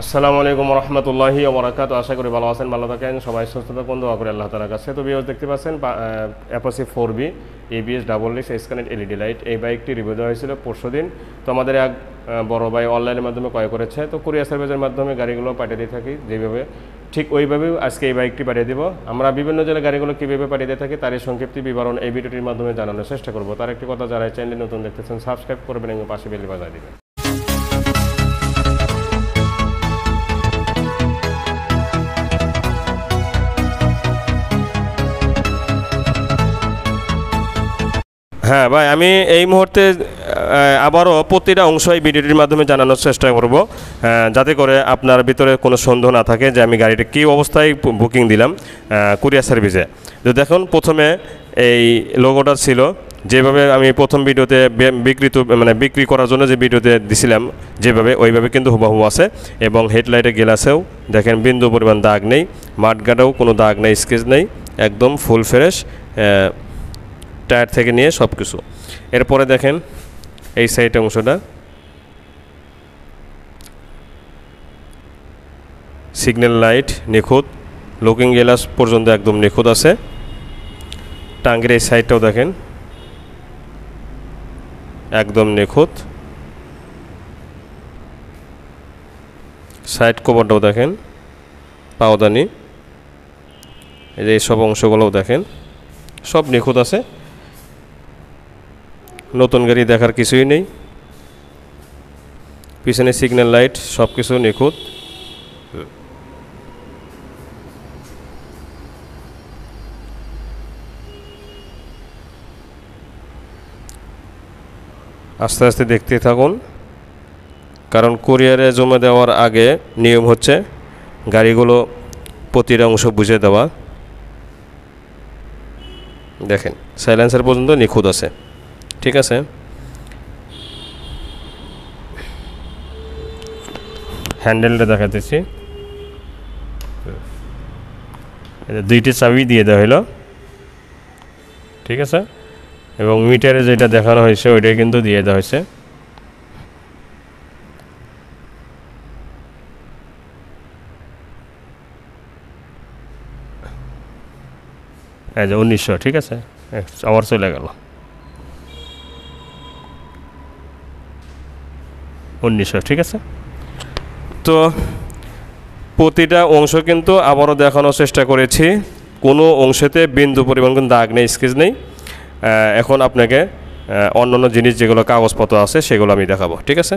আসসালামু আলাইকুম রহমতুল্লাহি ওবরাকাত আশা করি ভালো আছেন, ভালো থাকেন। সবাই সুস্থ থাকুন, দোয়া করে আল্লাহ তালার কাছে। তো বিয়স দেখতে পাচ্ছেন Apache four V ABS double disc স্ক্যানেট LED light এই বাইকটি রিভিউ দেওয়া হয়েছিল পরশু দিন। তো আমাদের এক বড় ভাই অনলাইনের মাধ্যমে ক্রয় করেছে। তো কুরিয়ার সার্ভিসের মাধ্যমে গাড়িগুলো পাঠিয়ে দিয়ে থাকি যেভাবে। ঠিক ওইভাবেই আজকে এই বাইকটি পাঠিয়ে দিব। আমরা বিভিন্ন জেলায় গাড়িগুলো কীভাবে পাঠিয়ে দিয়ে থাকি তারই সংক্ষিপ্ত বিবরণ এই ভিডিওটির মাধ্যমে জানানোর চেষ্টা করব। তার একটি কথা যারা চ্যানেল নতুন দেখতেছেন সাবস্ক্রাইব করবেন এবং পাশে বেলি বাজায় দিবেন। হ্যাঁ ভাই, আমি এই মুহূর্তে আবারও প্রতিটা অংশ এই ভিডিওটির মাধ্যমে জানানোর চেষ্টা করব। যাতে করে আপনার ভিতরে কোনো সন্দেহ না থাকে যে আমি গাড়িটা কী অবস্থায় বুকিং দিলাম কুরিয়ার সার্ভিসে। তো দেখুন, প্রথমে এই লোগোটা ছিল। যেভাবে আমি প্রথম ভিডিওতে বিক্রিত মানে বিক্রি করার জন্য যে ভিডিওতে দিছিলাম, যেভাবে, ওইভাবে কিন্তু হুবাহু আছে এবং হেডলাইটের গ্লাসেও, দেখেন বিন্দু পরিমাণ দাগ নেই মাঠগাটেও কোনো দাগ নেই, স্কেচ নেই, একদম ফুল ফ্রেশ টায়ার থেকে নিয়ে সব কিছু এরপরে দেখেন এই সাইড অংশটা। সিগন্যাল লাইট নিখুঁত। লুকিং গ্লাস পর্যন্ত একদম নিখুঁত আছে। টাঙ্গের এই সাইডটাও দেখেন। একদম নিখুঁত। সাইড কভারটাও দেখেন। পাওদানি এই যে এইসব অংশগুলোও দেখেন। সব নিখুঁত আছে। নতুন গাড়ি দেখার কিছুই নেই। পিছনে সিগন্যাল লাইট সব কিছু নিখুঁত। আস্তে আস্তে দেখতে থাকুন। কারণ কুরিয়ারে জমা দেওয়ার আগে নিয়ম হচ্ছে গাড়িগুলো প্রতিটা অংশ বুঝে দেওয়া। দেখেন সাইলেন্সার পর্যন্ত নিখুঁত আছে। ঠিক আছে? হ্যান্ডেলটা দেখাতেছি। দুইটি চাবি দিয়ে দেওয়া হলো ঠিক আছে? এবং মিটারে যেটা দেখানো হয়েছে, ওইটাই কিন্তু দিয়ে দেওয়া হয়েছে। যে উনিশশো, ঠিক আছে? আবার চলে গেল। উনিশশো, ঠিক আছে? তো প্রতিটা অংশ কিন্তু আবারও দেখানোর চেষ্টা করেছি। কোনো অংশেতে বিন্দু পরিমাণ কিন্তু দাগ নেই, স্কেচ নেই। এখন আপনাকে অন্য অন্যান্য জিনিস যেগুলো কাগজপত্র আছে সেগুলো আমি দেখাবো, ঠিক আছে?